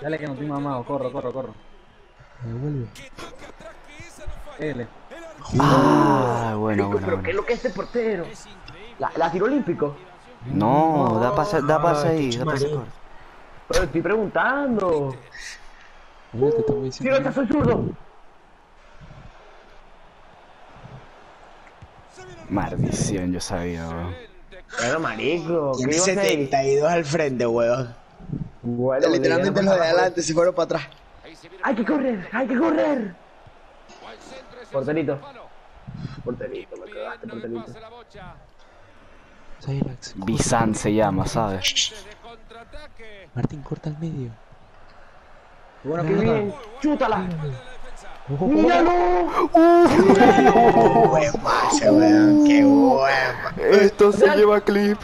Dale que no estoy mamado, corro, corro, corro. Me devuelve. L. Ah, bueno, bueno, pero ¿qué es lo que es este portero? La, la tiro olímpico. No, da pase, da pase Ah, ahí, da pase corto. Pero estoy preguntando. Mira, te diciendo. soy zurdo. Maldición, yo sabía, weón. Bueno, marico, ¿qué Tiene iba a hacer? 72 al frente, weón. Bueno, Literalmente los de adelante se fueron para atrás. Hay que correr, hay que correr. Porterito. Porterito, me cagaste, porterito. Bizan se llama, ¿sabes? Martín, corta al medio. Bueno, Qué bien, chútala. ¡Míralo! Buen pase, weón. Qué buen. Esto se lleva clip.